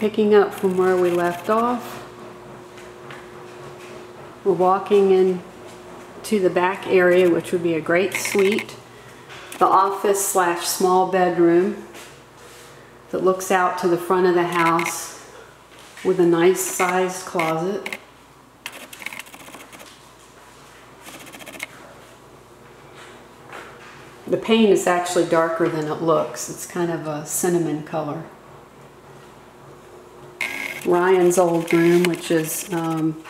picking up from where we left off. We're walking in to the back area, which would be a great suite. The office slash small bedroom that looks out to the front of the house with a nice sized closet. The paint is actually darker than it looks. It's kind of a cinnamon color. Ryan's old room, which is um,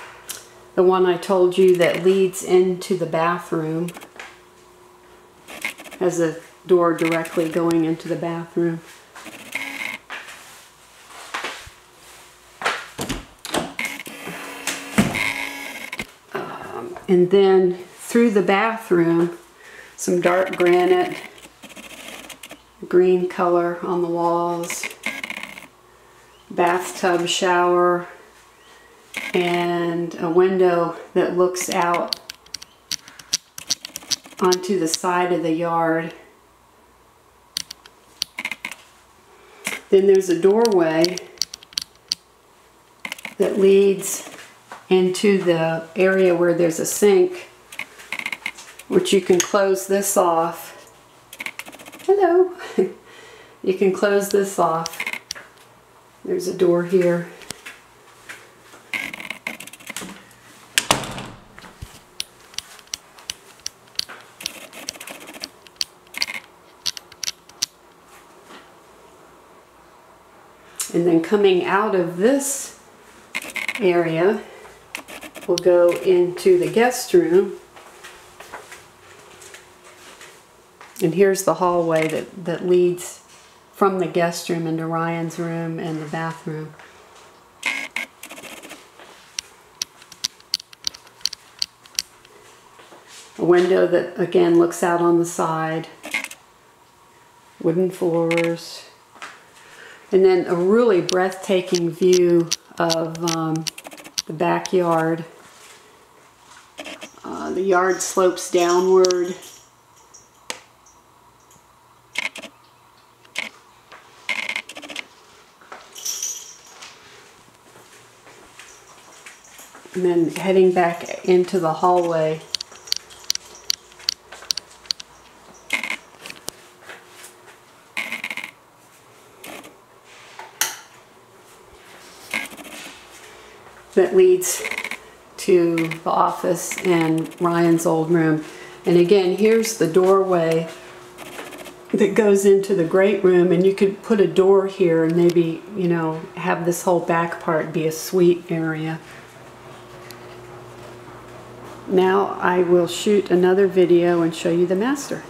the one I told you that leads into the bathroom. Has a door directly going into the bathroom. Um, and then through the bathroom, some dark granite, green color on the walls, bathtub shower, and a window that looks out onto the side of the yard. Then there's a doorway that leads into the area where there's a sink which you can close this off. Hello. you can close this off. There's a door here. And then coming out of this area, we'll go into the guest room And here's the hallway that, that leads from the guest room into Ryan's room and the bathroom. A window that again looks out on the side. Wooden floors. And then a really breathtaking view of um, the backyard. Uh, the yard slopes downward and then heading back into the hallway. that leads to the office and Ryan's old room. And again, here's the doorway that goes into the great room and you could put a door here and maybe, you know, have this whole back part be a suite area. Now I will shoot another video and show you the master.